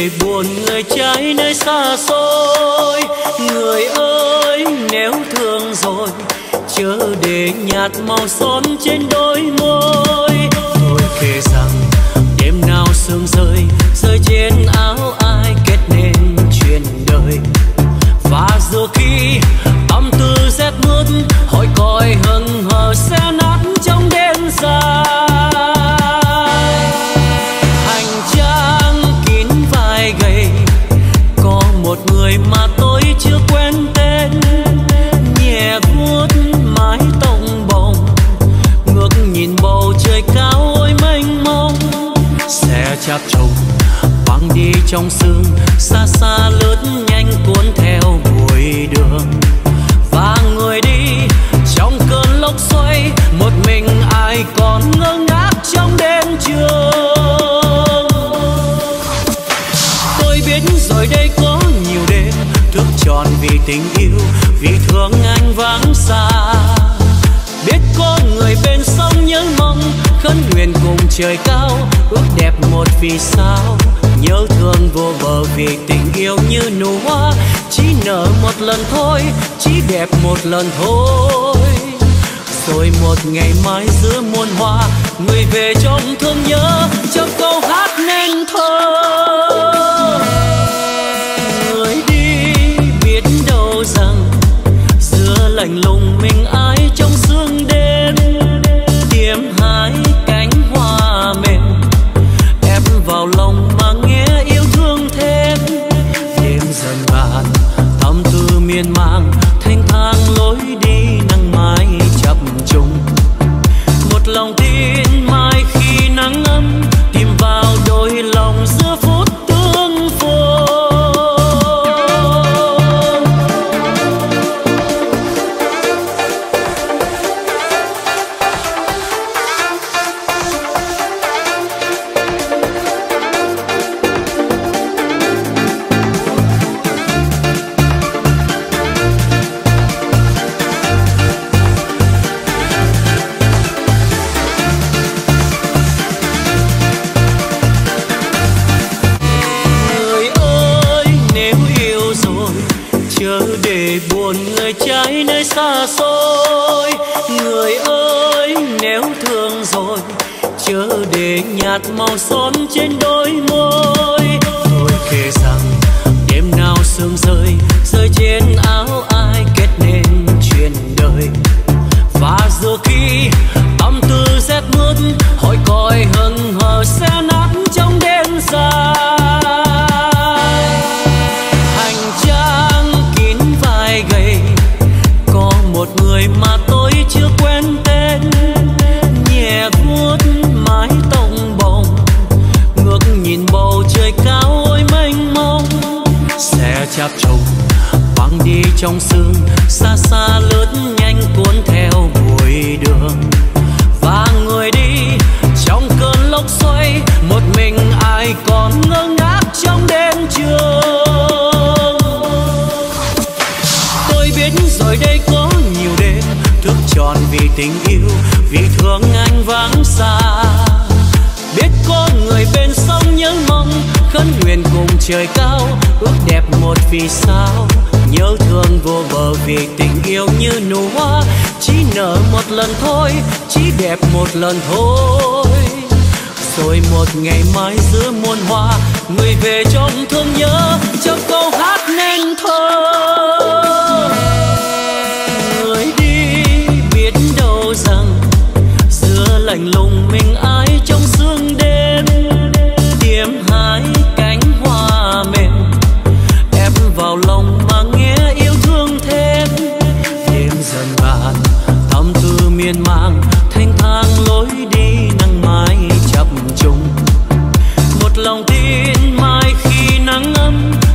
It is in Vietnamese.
để buồn người trái nơi xa xôi. Người ơi, nếu thương rồi, chớ để nhạt màu son trên đôi môi. Tôi kể rằng đêm nào sương rơi người mà tôi chưa quen tên. Nhẹ vuốt mái tóc bồng, ngước nhìn bầu trời cao ôi mênh mông. Xe chạp trùng băng đi trong sương, xa xa lướt nhanh cuốn theo bụi đường. Biết rồi đây có nhiều đêm thức tròn vì tình yêu, vì thương anh vắng xa. Biết có người bên sông nhớ mong khấn nguyện cùng trời cao, ước đẹp một vì sao. Nhớ thương vô bờ vì tình yêu như nụ hoa, chỉ nở một lần thôi, chỉ đẹp một lần thôi. Rồi một ngày mai giữa muôn hoa người về trong thương nhớ lòng tin mai khi nắng ấm tìm vào chớ để buồn người trái nơi xa xôi. Người ơi, nếu thương rồi chớ để nhạt màu son trên đôi môi. Tôi kể rằng đêm nào sương rơi rơi trên chạp trồng trùng đi trong sương, xa xa lướt nhanh cuốn theo bụi đường. Và người đi trong cơn lốc xoay, một mình ai còn ngơ ngác trong đêm trường. Tôi biết rồi đây có nhiều đêm, thức tròn vì tình yêu, vì thương anh vắng xa. Biết có người bên sông những trời cao, ước đẹp một vì sao? Nhớ thương vô bờ vì tình yêu như nụ hoa. Chỉ nở một lần thôi, chỉ đẹp một lần thôi. Rồi một ngày mai giữa muôn hoa, người về trong thương nhớ trong câu hát nắng ấm.